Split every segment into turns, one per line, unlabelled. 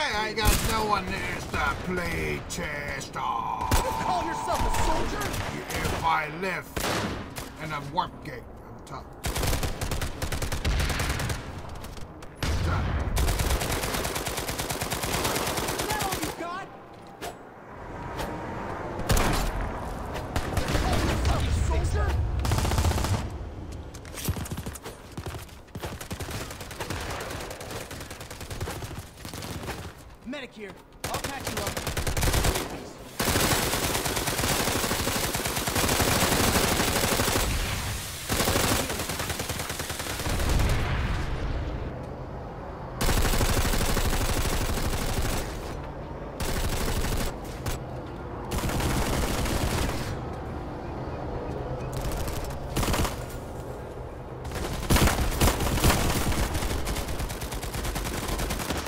Hey, I got no one there's the play test. Oh,
Call yourself a soldier?
if I live in a warp gate on top. Done.
Is that all you got? Call yourself a soldier? Medic here. I'll patch you up.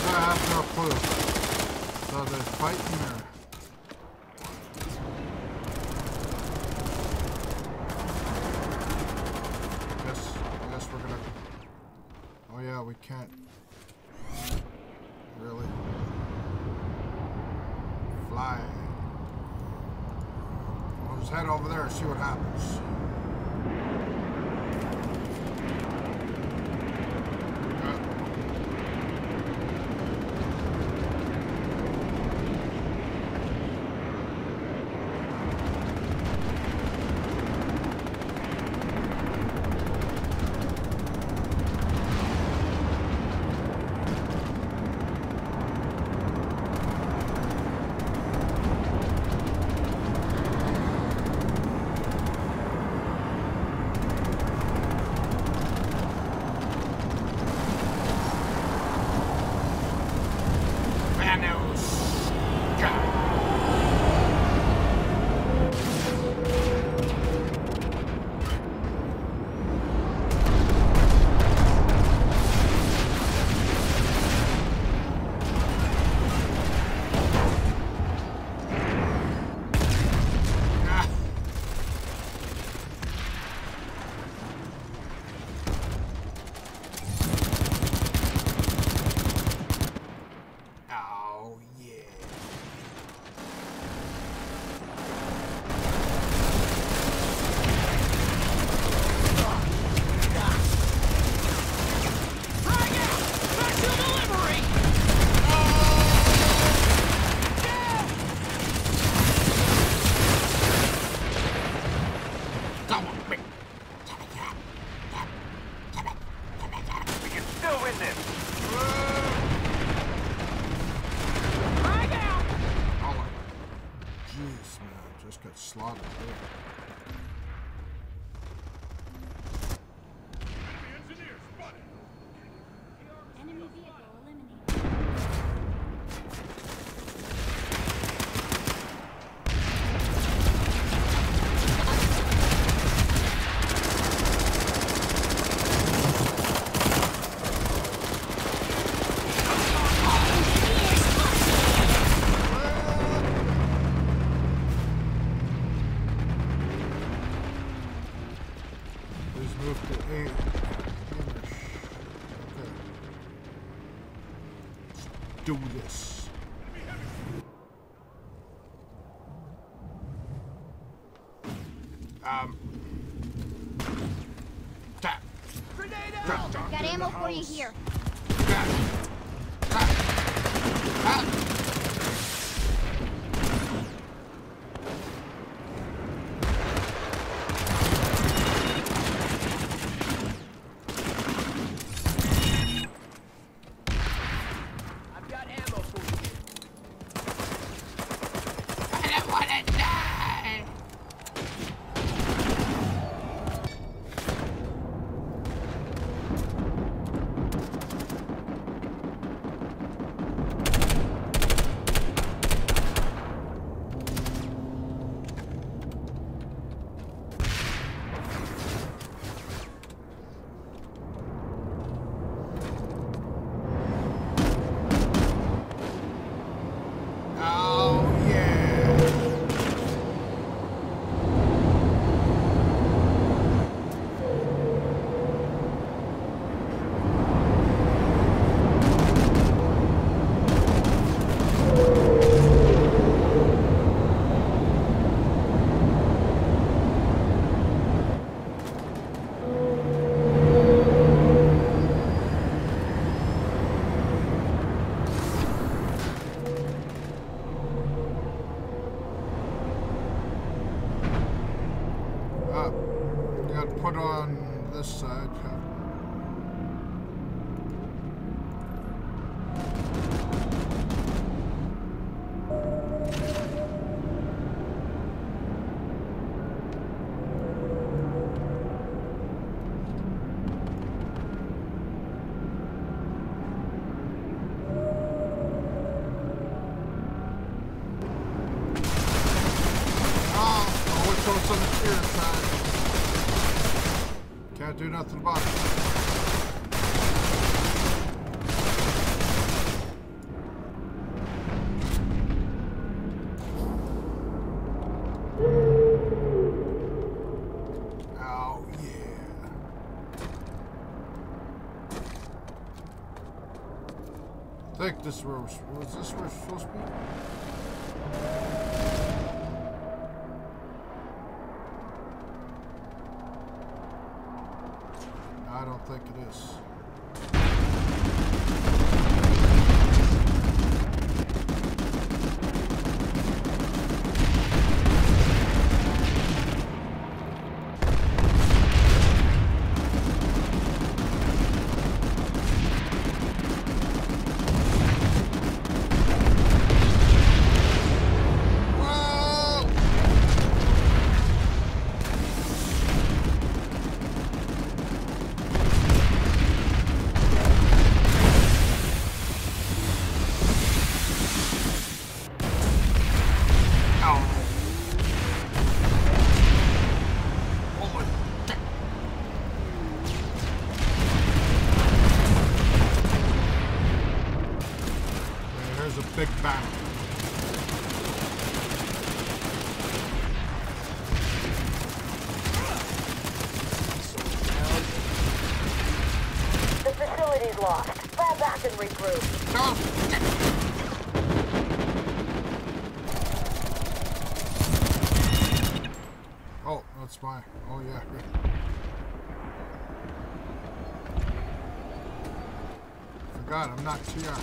I have no clue. Guess, guess we're gonna... Oh yeah, we can't... Really? Fly. We'll just head over there and see what happens. Just got slaughtered there.
You here.
put on this side. Can't do nothing about it. Oh. This is where was this where we're supposed to be? Oh, that's my. Oh, yeah. Forgot, I'm not TR.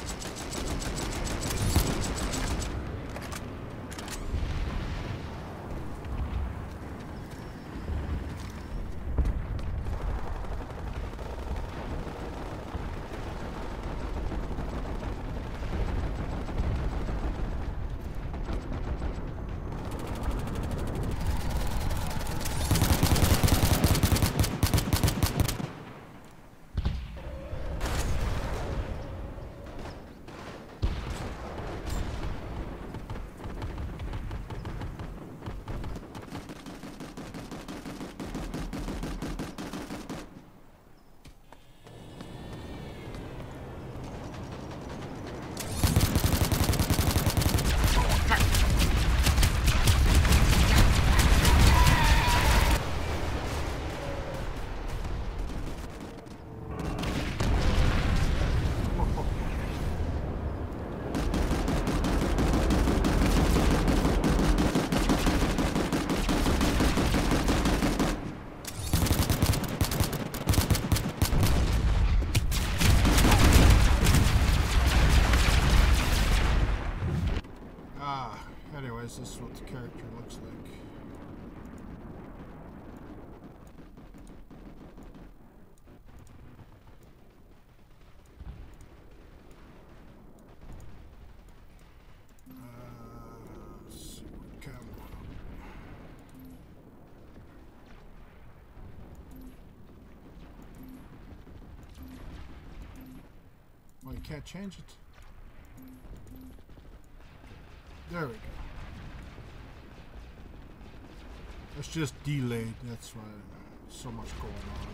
Ah, anyways, this is what the character looks like. Uh, let's see what camera. Well, you can't change it. There we go. It's just delayed, that's why so much going on.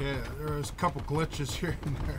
Yeah, there's a couple glitches here and there.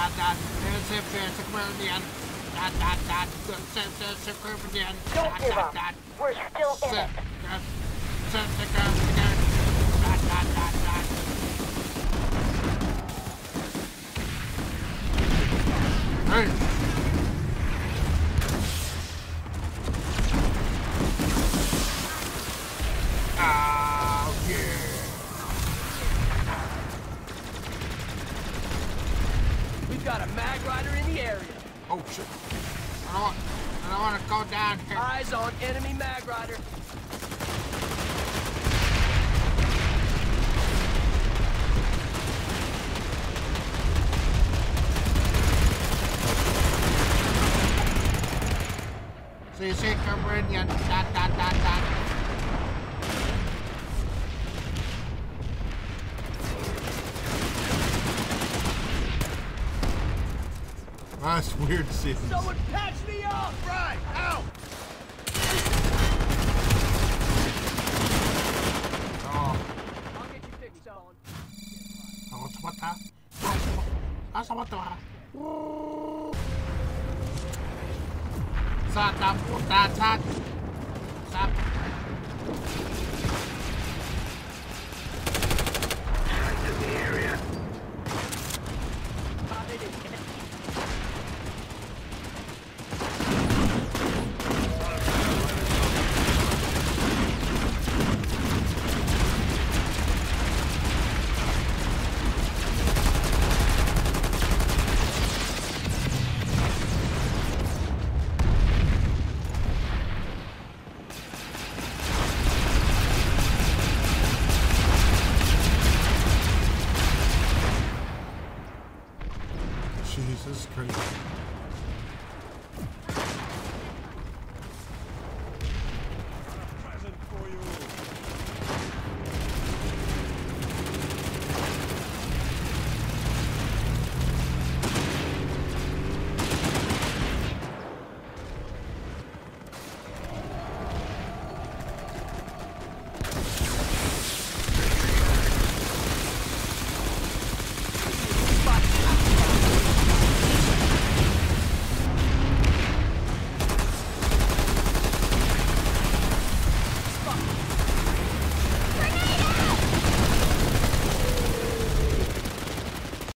Don't
Dot
give up. We're still in it.
It's Oh shit. I don't want, I don't want to go down here.
Eyes on enemy Magrider.
So you say Caribbean. Dot dot dot dot. Oh, that's weird to see.
Someone patch me up! Right, out!
Oh,
I'll get you fixed,
oh, what the? That's what the? Sa ta puta ta